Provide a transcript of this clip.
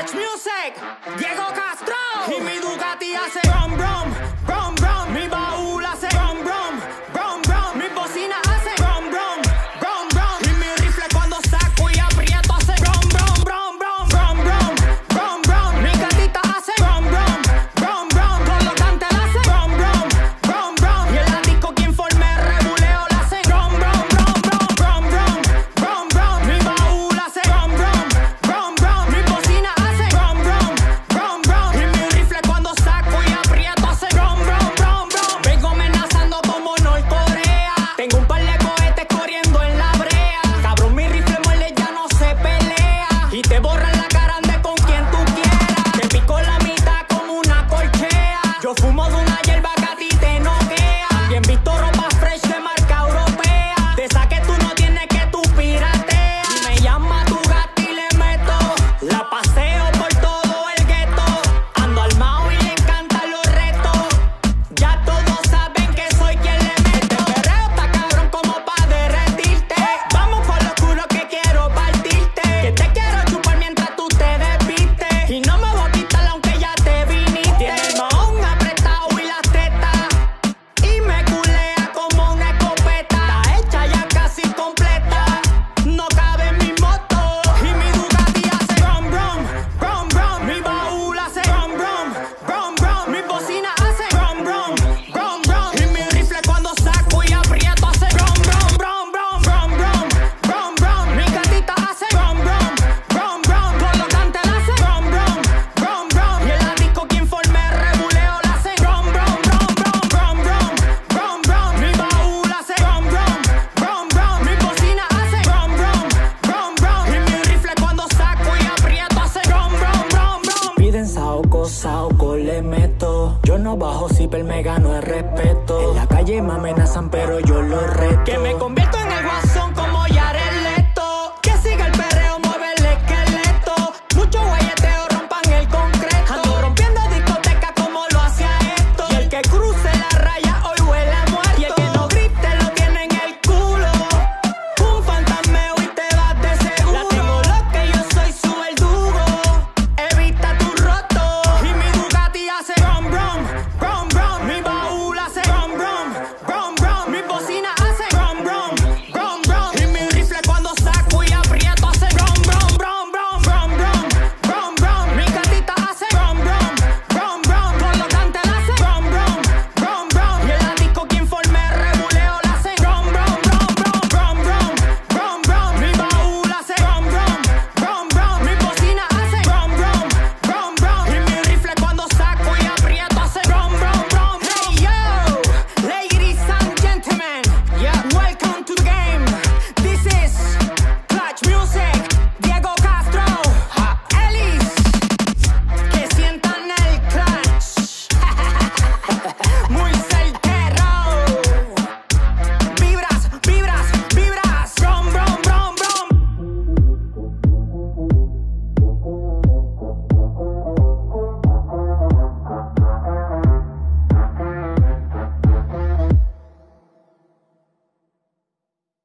Touch Music, Diego Castro y mi Ducati hace brom, brom, brom, brom. el bacatite no que saoco le meto. Yo no bajo si me gano el respeto. En la calle me amenazan, pero yo lo reto. Que me convierto en el guasón.